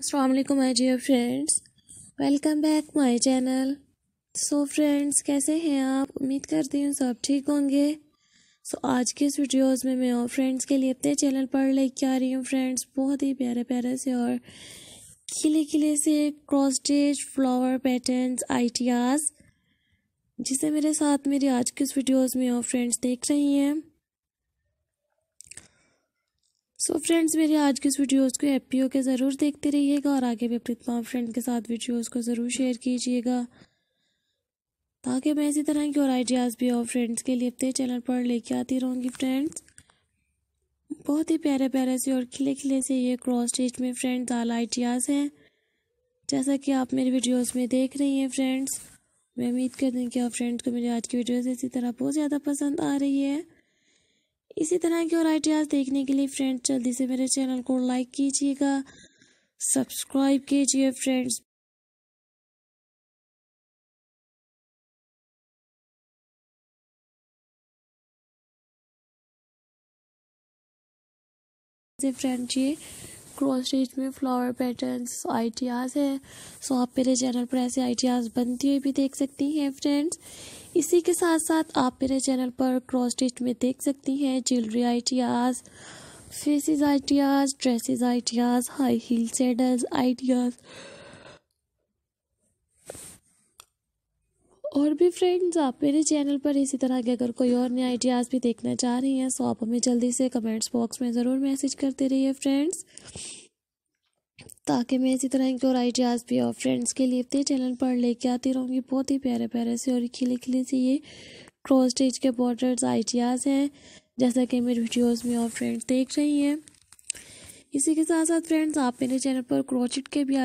Aslam my dear friends welcome back my channel so friends कैसे हैं आप? उम्मीद करती हूँ सब ठीक होंगे। सो so, आज के इस वीडियोस में मैं और फ्रेंड्स के लिए अपने चैनल पर लेके आ रही हूँ फ्रेंड्स बहुत ही प्यारे प्यारे से और खिले खिले से cross stitch flower patterns ideas जिसे मेरे साथ मेरी आज के इस वीडियोज़ में और फ्रेंड्स देख रही हैं। सो so फ्रेंड्स मेरे आज की इस वीडियोस को हैप्पी हो के ज़रूर देखते रहिएगा और आगे भी अपने तमाम फ्रेंड के साथ वीडियोस को ज़रूर शेयर कीजिएगा। ताकि मैं इसी तरह की और आइडियाज़ भी और फ्रेंड्स के लिए अपने चैनल पर लेके आती रहूँगी फ्रेंड्स बहुत ही प्यारे प्यारे से और खिले खिले से ये क्रॉस स्टेज में फ्रेंड्स आल आइडियाज़ हैं। जैसा कि आप मेरी वीडियोस में देख रही हैं फ्रेंड्स मैं उम्मीद करती हूँ कि आप फ्रेंड्स को मेरी आज की वीडियोस इसी तरह बहुत ज़्यादा पसंद आ रही है। इसी तरह के और आइडियाज़ देखने के लिए फ्रेंड्स, जल्दी से मेरे चैनल को लाइक कीजिएगा, सब्सक्राइब कीजिए फ्रेंड्स। फ्रेंड्स, ये क्रॉस स्टिच में फ्लावर पैटर्न्स आइडियाज़ हैं। सो आप मेरे चैनल पर ऐसे आइडियाज़ बनती हुई भी देख सकती हैं फ्रेंड्स इसी के साथ साथ आप मेरे चैनल पर क्रॉस स्टिच में देख सकती हैं jewellery ideas faces ideas dresses ideas high heel sandals ideas और भी फ्रेंड्स आप मेरे चैनल पर इसी तरह के अगर कोई और नए आइडियाज़ भी देखना चाह रही हैं तो आप हमें जल्दी से कमेंट्स बॉक्स में ज़रूर मैसेज करते रहिए फ्रेंड्स ताकि मैं इसी तरह की और आइडियाज़ भी और फ्रेंड्स के लिए अपने चैनल पर लेके आती रहूँगी। बहुत ही प्यारे प्यारे से और खिले खिले से ये क्रॉस स्टेज के बॉर्डर्स आइडियाज़ हैं, जैसा कि मेरी वीडियोस में और फ्रेंड्स देख रही हैं। इसी के साथ साथ फ्रेंड्स आप मेरे चैनल पर क्रोचिट के भी